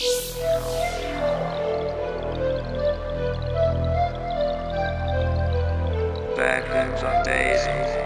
Bad news on Daisy.